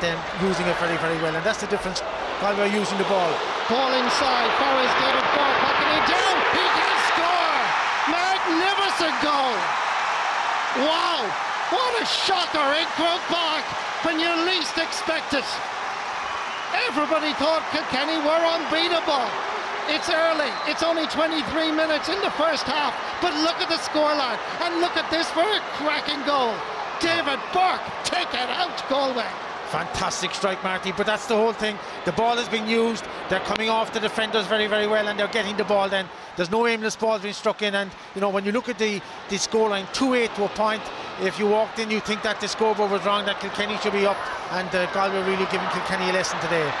then using it very, very well. And that's the difference. while we're using the ball. Ball inside. Forrest David Burke packing it down. He can score. Magnificent goal. Wow. What a shocker in Croke Park when you least expect it. Everybody thought Kilkenny were unbeatable. It's early. It's only 23 minutes in the first half. But look at the scoreline. And look at this for a cracking goal. David Burke, take it out, Galway. Fantastic strike, Marty. But that's the whole thing. The ball is being used. They're coming off the defenders very, very well, and they're getting the ball. Then there's no aimless balls being struck in. And you know when you look at the the scoreline, two eight to a point. If you walked in, you think that the scoreboard was wrong. That Kilkenny should be up, and uh, Galway really giving Kilkenny a lesson today.